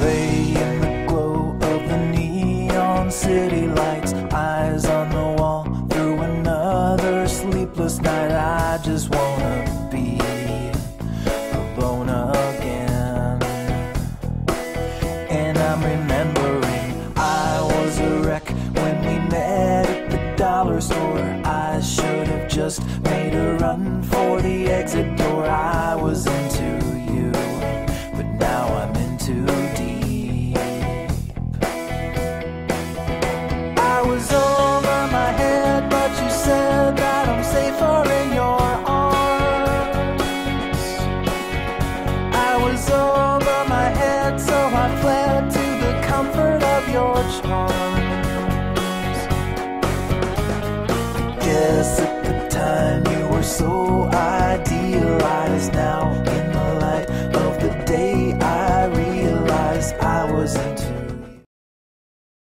lay in the glow of the neon city lights. Eyes on the wall through another sleepless night. I just wanna be alone again. And I'm remembering I was a wreck when we met at the dollar store. I should have just made a run for the exit door. I was into you, but now I'm into was over my head, so I fled to the comfort of your charms. I guess at the time you were so idealized. Now, in the light of the day, I realized I was into.